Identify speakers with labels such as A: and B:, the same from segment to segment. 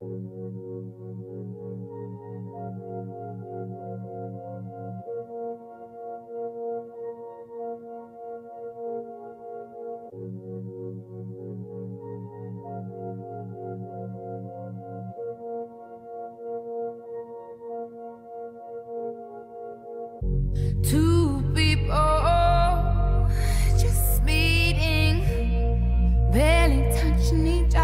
A: Two people just meeting, barely touching each other.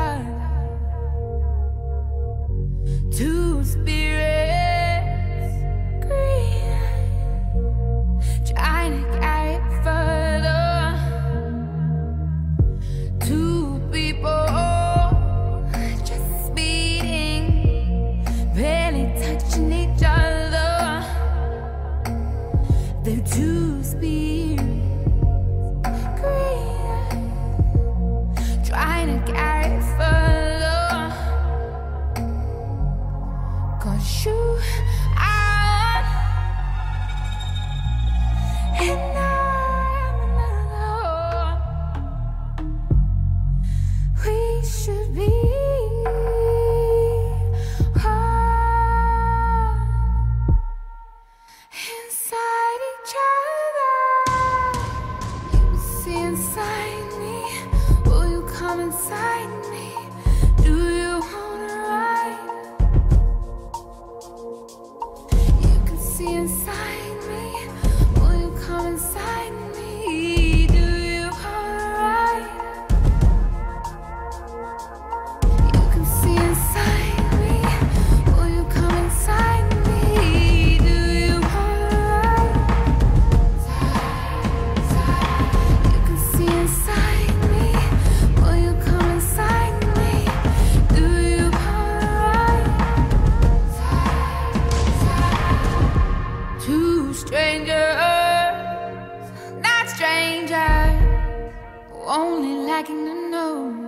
A: should be ah. inside each other. You see inside me, will you come inside me? only lacking to know.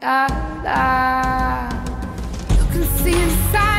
A: cha la. You can see inside.